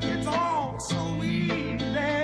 but it's all so easy.